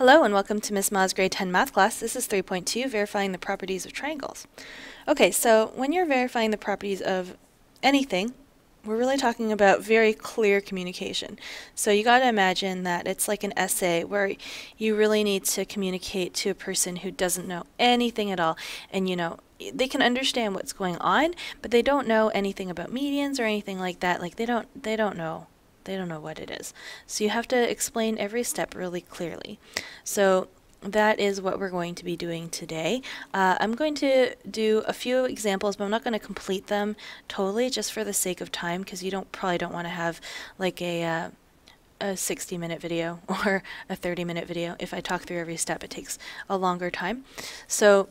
Hello and welcome to Ms. Ma's grade 10 math class. This is 3.2, verifying the properties of triangles. Okay, so when you're verifying the properties of anything, we're really talking about very clear communication. So you got to imagine that it's like an essay where you really need to communicate to a person who doesn't know anything at all. And you know, they can understand what's going on, but they don't know anything about medians or anything like that. Like they don't they don't know they don't know what it is. So you have to explain every step really clearly. So that is what we're going to be doing today. Uh, I'm going to do a few examples, but I'm not going to complete them totally just for the sake of time because you don't probably don't want to have like a uh, a 60 minute video or a 30 minute video. If I talk through every step, it takes a longer time. So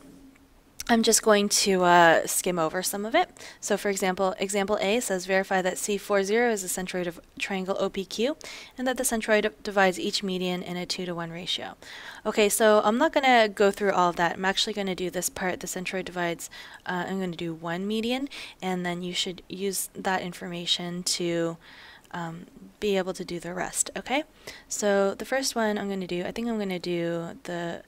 I'm just going to uh, skim over some of it. So for example, example A says verify that C40 is the centroid of triangle OPQ and that the centroid divides each median in a 2 to 1 ratio. Okay, so I'm not going to go through all of that. I'm actually going to do this part. The centroid divides, uh, I'm going to do one median and then you should use that information to um, be able to do the rest, okay? So the first one I'm going to do, I think I'm going to do the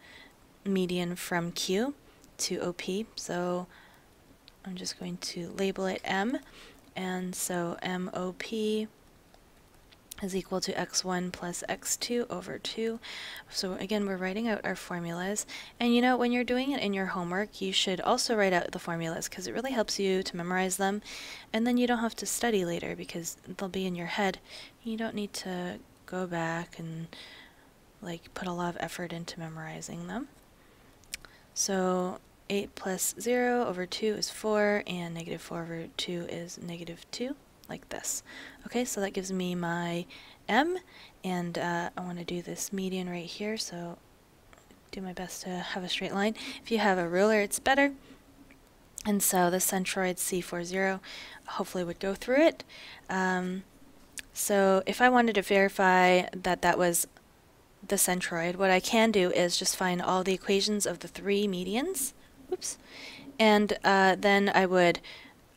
median from Q to OP. So I'm just going to label it M. And so MOP is equal to x1 plus x2 over 2. So again, we're writing out our formulas. And you know, when you're doing it in your homework, you should also write out the formulas because it really helps you to memorize them. And then you don't have to study later because they'll be in your head. You don't need to go back and like put a lot of effort into memorizing them. So 8 plus 0 over 2 is 4, and negative 4 over 2 is negative 2, like this. Okay, so that gives me my m, and uh, I want to do this median right here, so do my best to have a straight line. If you have a ruler, it's better. And so the centroid C40 hopefully would go through it. Um, so if I wanted to verify that that was the centroid, what I can do is just find all the equations of the three medians Oops. And uh, then I would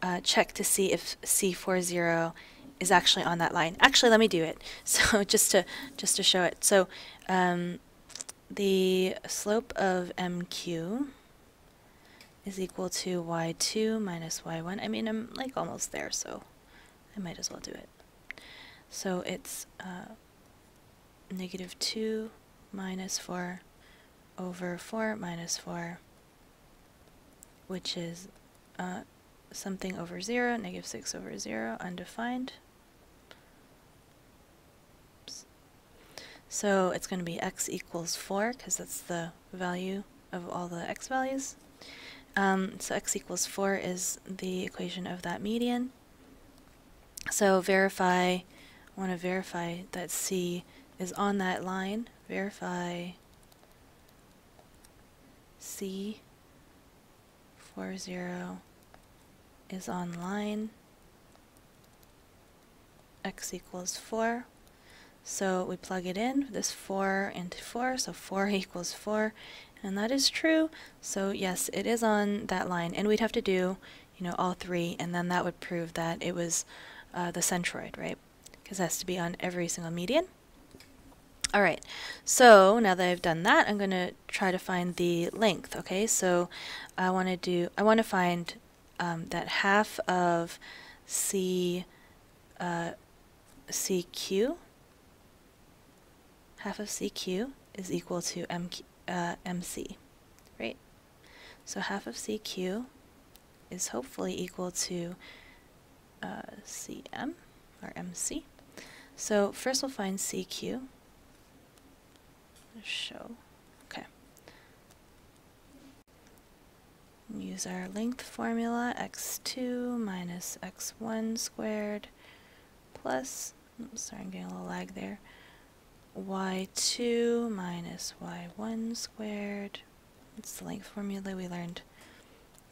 uh, check to see if C40 is actually on that line. Actually, let me do it. So just to just to show it. So um, the slope of MQ is equal to y2 minus y1. I mean, I'm like almost there, so I might as well do it. So it's uh, negative 2 minus 4 over 4 minus 4 which is uh, something over 0, negative 6 over 0, undefined. So it's going to be x equals 4, because that's the value of all the x values. Um, so x equals 4 is the equation of that median. So verify, I want to verify that C is on that line. Verify C 40 is online. x equals 4. So we plug it in, this 4 into 4, so 4 equals 4, and that is true. So yes, it is on that line, and we'd have to do, you know, all three, and then that would prove that it was uh, the centroid, right? Because it has to be on every single median. All right, so now that I've done that, I'm going to try to find the length, okay? So I want to do, I want to find um, that half of C, uh, CQ, half of CQ is equal to M, uh, MC, right? So half of CQ is hopefully equal to uh, CM, or MC. So first we'll find CQ, show. Okay. Use our length formula, x2 minus x1 squared plus, oops, sorry, I'm getting a little lag there, y2 minus y1 squared. It's the length formula we learned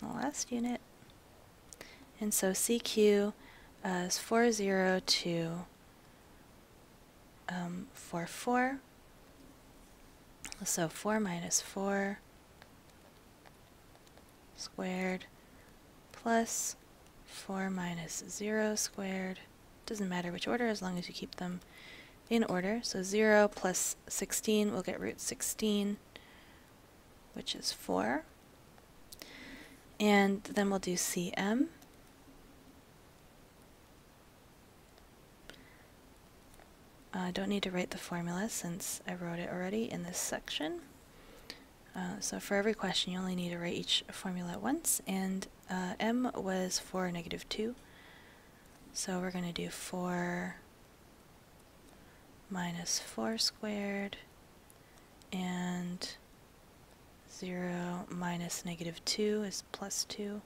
in the last unit. And so CQ uh, is 402 um, 4, so 4 minus 4 squared plus 4 minus 0 squared. Doesn't matter which order as long as you keep them in order. So 0 plus 16 will get root 16, which is 4. And then we'll do Cm. I don't need to write the formula since I wrote it already in this section. Uh, so for every question you only need to write each formula at once and uh, m was 4 negative 2 so we're going to do 4 minus 4 squared and 0 minus negative 2 is plus 2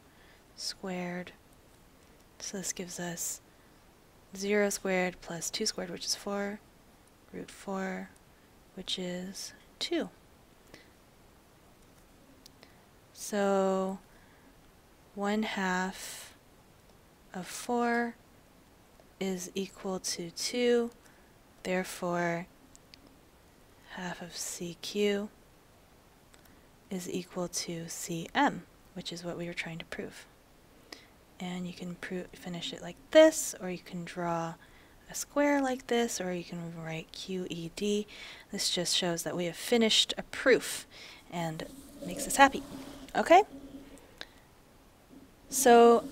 squared so this gives us 0 squared plus 2 squared which is 4 root 4 which is 2 so 1 half of 4 is equal to 2, therefore half of CQ is equal to CM, which is what we were trying to prove. And you can finish it like this, or you can draw a square like this, or you can write QED. This just shows that we have finished a proof and makes us happy. Okay? So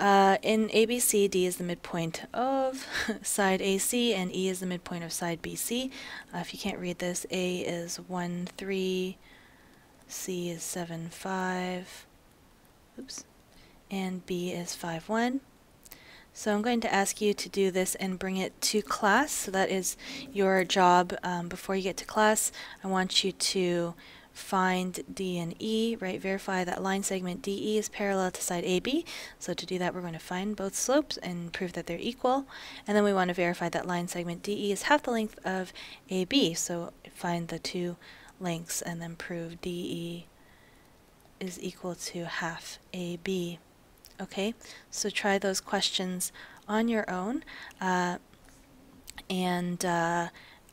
uh, in ABC, D is the midpoint of side AC, and E is the midpoint of side BC. Uh, if you can't read this, A is 1, 3, C is 7, 5, oops, and B is 5, 1. So I'm going to ask you to do this and bring it to class. So that is your job um, before you get to class. I want you to find D and E, right? Verify that line segment DE is parallel to side AB. So to do that, we're going to find both slopes and prove that they're equal. And then we want to verify that line segment DE is half the length of AB. So find the two lengths and then prove DE is equal to half AB. Okay, so try those questions on your own. Uh, and uh,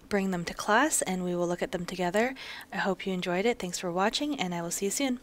bring them to class and we will look at them together. I hope you enjoyed it. Thanks for watching and I will see you soon.